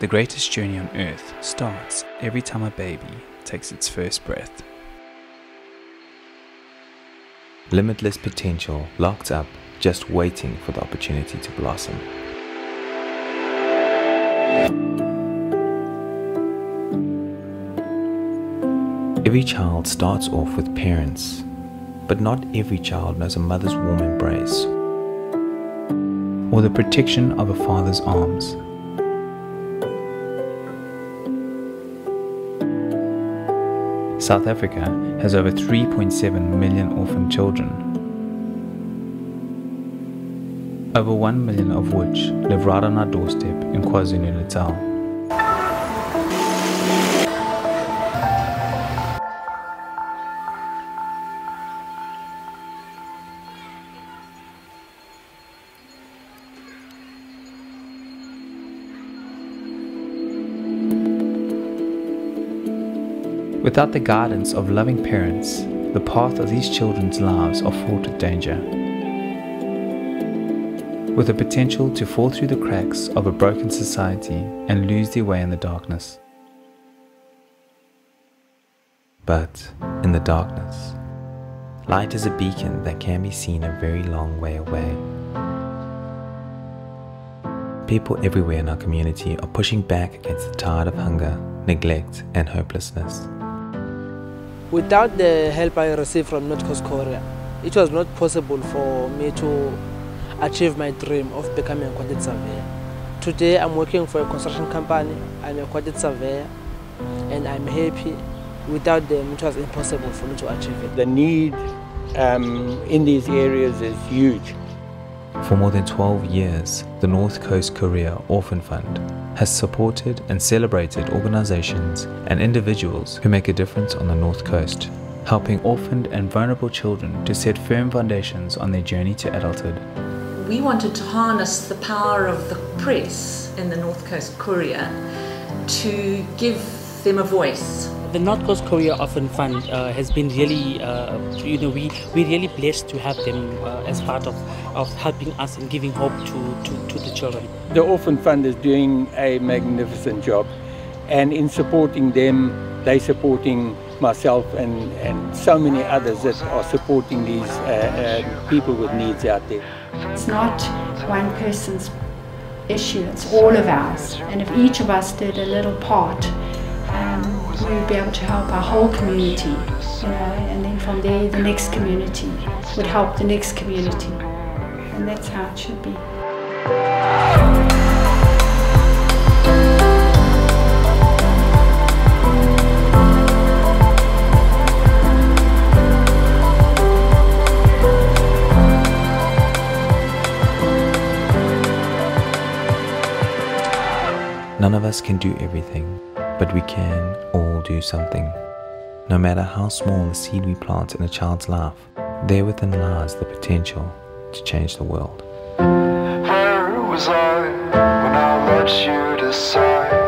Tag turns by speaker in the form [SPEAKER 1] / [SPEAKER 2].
[SPEAKER 1] The greatest journey on earth starts every time a baby takes its first breath.
[SPEAKER 2] Limitless potential locked up, just waiting for the opportunity to blossom. Every child starts off with parents, but not every child knows a mother's warm embrace
[SPEAKER 1] or the protection of a father's arms. South Africa has over 3.7 million orphan children, over 1 million of which live right on our doorstep in KwaZulu-Natal. Without the guidance of loving parents, the path of these children's lives are fraught with danger. With the potential to fall through the cracks of a broken society and lose their way in the darkness.
[SPEAKER 2] But in the darkness, light is a beacon that can be seen a very long way away. People everywhere in our community are pushing back against the tide of hunger, neglect, and hopelessness.
[SPEAKER 3] Without the help I received from North Coast Courier, it was not possible for me to achieve my dream of becoming a quantity surveyor. Today I'm working for a construction company, I'm a quantity surveyor and I'm happy. Without them it was impossible for me to achieve it.
[SPEAKER 4] The need um, in these areas is huge.
[SPEAKER 2] For more than 12 years, the North Coast Courier Orphan Fund has supported and celebrated organizations and individuals who make a difference on the North Coast,
[SPEAKER 1] helping orphaned and vulnerable children to set firm foundations on their journey to adulthood.
[SPEAKER 5] We wanted to harness the power of the press in the North Coast Courier to give them a voice
[SPEAKER 6] the North Coast Courier Orphan Fund uh, has been really, uh, you know, we we really blessed to have them uh, as part of, of helping us and giving hope to, to, to the children.
[SPEAKER 4] The Orphan Fund is doing a magnificent job, and in supporting them, they supporting myself and, and so many others that are supporting these uh, uh, people with needs out there.
[SPEAKER 7] It's not one person's issue, it's all of ours. And if each of us did a little part, um, we would be able to help our whole community, you know, and then from there the next community would help the next community. And that's how it should be.
[SPEAKER 2] None of us can do everything, but we can do something. No matter how small the seed we plant in a child's life, there within lies the potential to change the world. Where was I when I let you decide?